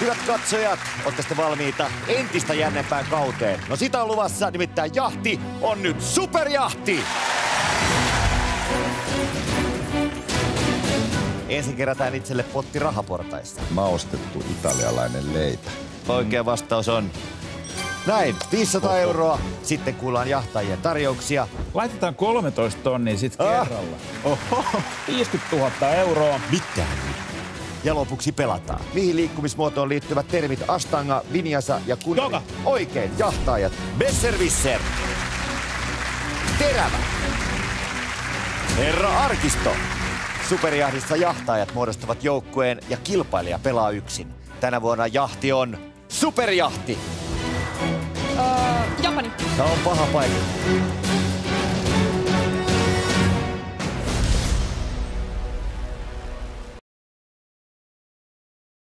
Hyvät katsojat, olette valmiita entistä jännempään kauteen? No sitä on luvassa, nimittäin jahti on nyt superjahti! Ensin kerätään itselle potti rahaportaissa. Maustettu italialainen leipä. Oikea vastaus on näin, 500 Oho. euroa. Sitten kuullaan jahtajien tarjouksia. Laitetaan 13 tonnia sit ah. kerralla. Oho, 50 000 euroa. Mitä? Ja lopuksi pelataan. Mihin liikkumismuotoon liittyvät termit Astanga, Vinjasa ja kun... Toka. Oikein, jahtaajat. Besserwisser. Terävä. Herra Arkisto. Superjahdissa jahtaajat muodostavat joukkueen ja kilpailija pelaa yksin. Tänä vuonna jahti on Superjahti. Öö, Japani. Tämä on paha paikka.